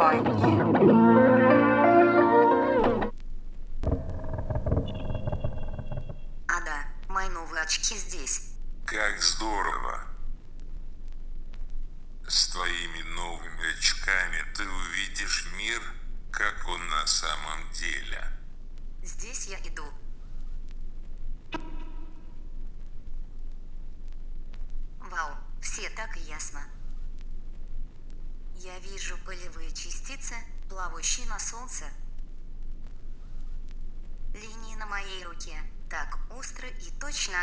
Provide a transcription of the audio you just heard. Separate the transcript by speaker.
Speaker 1: Ада, мои новые очки здесь.
Speaker 2: Как здорово! С твоими новыми очками ты увидишь мир, как он на самом деле.
Speaker 1: Здесь я иду. Вау, все так ясно. Вижу пылевые частицы, плавающие на солнце. Линии на моей руке так остро и точно,